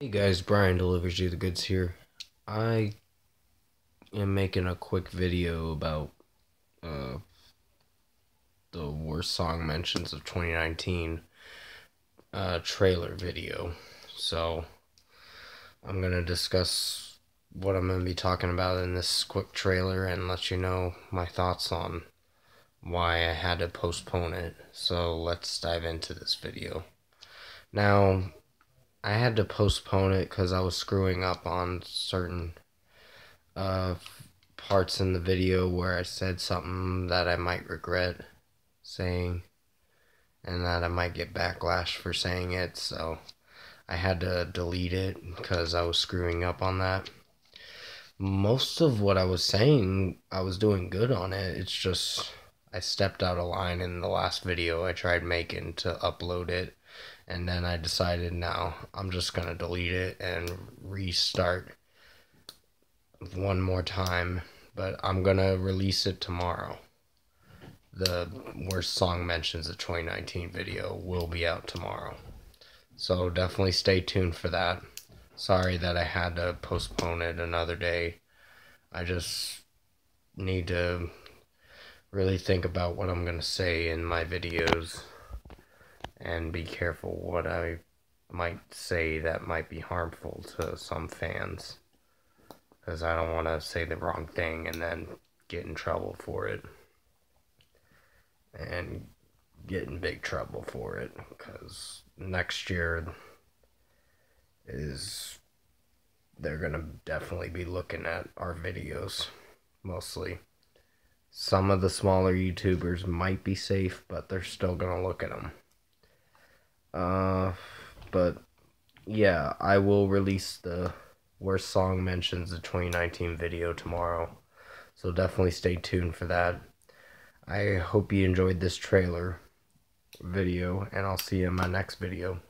Hey guys, Bryan delivers you the goods here. I am making a quick video about uh, the worst song mentions of 2019 uh, trailer video. So I'm gonna discuss what I'm gonna be talking about in this quick trailer and let you know my thoughts on why I had to postpone it. So let's dive into this video. Now, I had to postpone it because I was screwing up on certain uh, parts in the video where I said something that I might regret saying and that I might get backlash for saying it. So I had to delete it because I was screwing up on that. Most of what I was saying, I was doing good on it. It's just I stepped out of line in the last video I tried making to upload it and then I decided now I'm just gonna delete it and restart one more time. But I'm gonna release it tomorrow. The worst song mentions of 2019 video will be out tomorrow. So definitely stay tuned for that. Sorry that I had to postpone it another day. I just need to really think about what I'm gonna say in my videos and be careful what I might say that might be harmful to some fans. Because I don't want to say the wrong thing and then get in trouble for it. And get in big trouble for it. Because next year is. They're going to definitely be looking at our videos. Mostly. Some of the smaller YouTubers might be safe, but they're still going to look at them. Uh, but yeah, I will release the worst song mentions the 2019 video tomorrow. So definitely stay tuned for that. I hope you enjoyed this trailer video, and I'll see you in my next video.